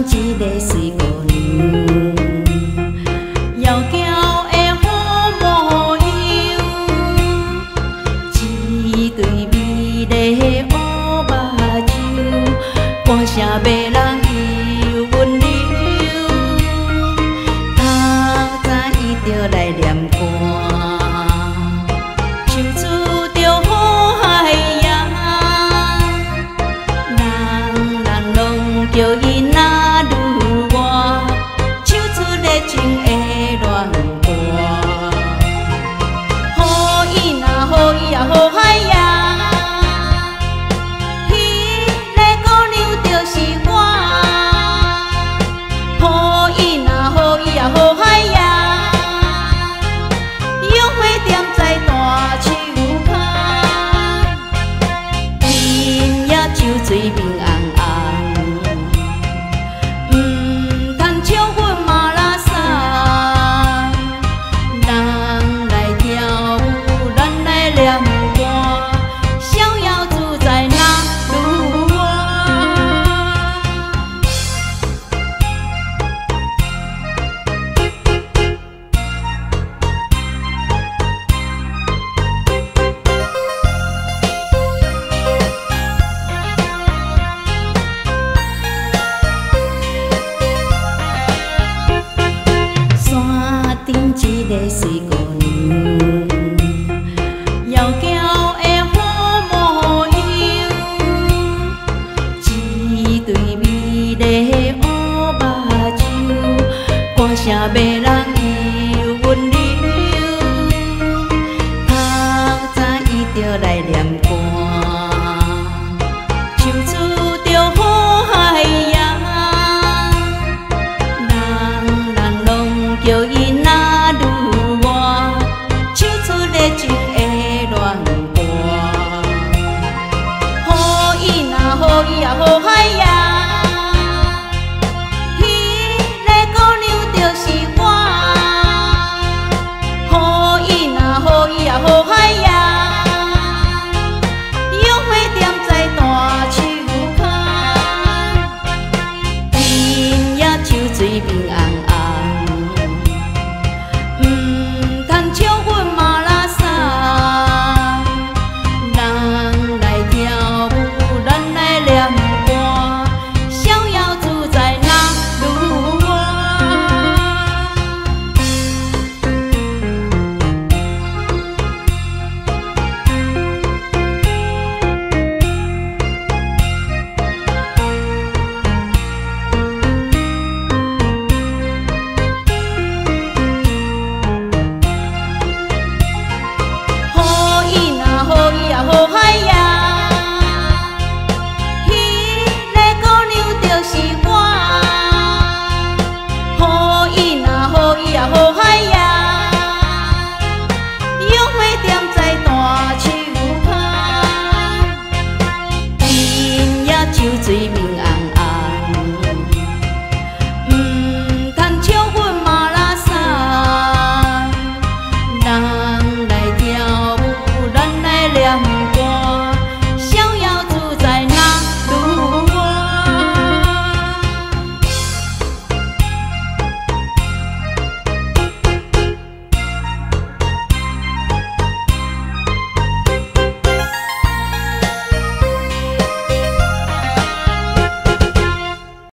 không chỉ để suy còn giàu em hô mồ yêu, chỉ cười bi để ô ba chiều qua xa bên 一个四姑娘，窈窕的好模样，一对美丽乌目睭，歌声迷人又温柔，他早已就来了。